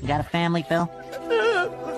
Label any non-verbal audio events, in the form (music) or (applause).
You got a family, Phil? (laughs)